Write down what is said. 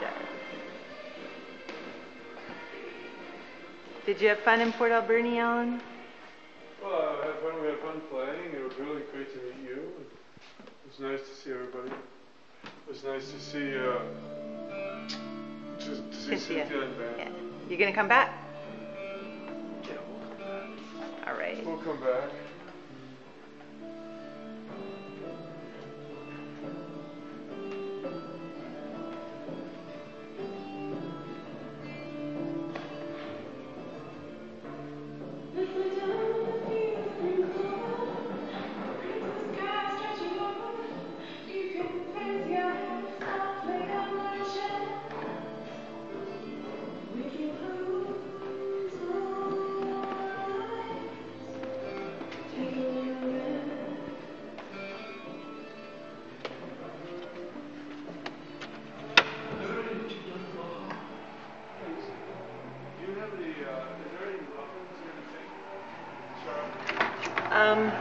does. Did you have fun in Port Alberni, Alan? Well, I had fun. We had fun playing. It was really great to meet you. It was nice to see everybody. It was nice to see, uh, to, to see Cynthia. Cynthia and Ben. Yeah. You're gonna come back? Yeah, we'll come back. All right. We'll come back. Um,